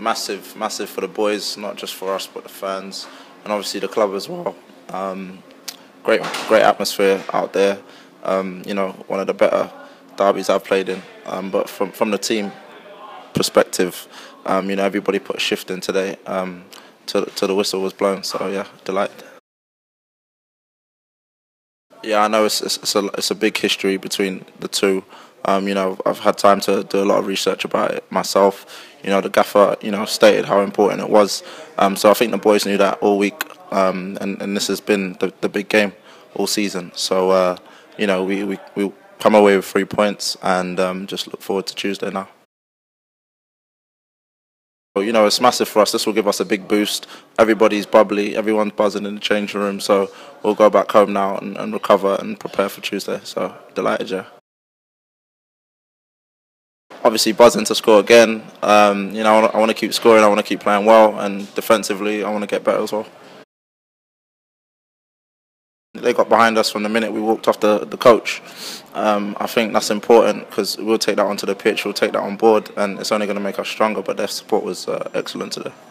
Massive, massive for the boys, not just for us, but the fans, and obviously the club as well. Um, great, great atmosphere out there. Um, you know, one of the better derbies I've played in. Um, but from from the team perspective, um, you know, everybody put a shift in today. Um, till, till the whistle was blown. So yeah, delighted. Yeah, I know it's, it's, it's, a, it's a big history between the two. Um, you know, I've had time to do a lot of research about it myself. You know, the gaffer, you know, stated how important it was. Um, so I think the boys knew that all week, um, and, and this has been the, the big game all season. So, uh, you know, we, we, we come away with three points and um, just look forward to Tuesday now. You know, it's massive for us. This will give us a big boost. Everybody's bubbly, everyone's buzzing in the changing room. So we'll go back home now and, and recover and prepare for Tuesday. So delighted, yeah. Obviously, buzzing to score again. Um, you know, I want to keep scoring. I want to keep playing well, and defensively, I want to get better as well. They got behind us from the minute we walked off the, the coach. Um, I think that's important because we'll take that onto the pitch, we'll take that on board, and it's only going to make us stronger. But their support was uh, excellent today.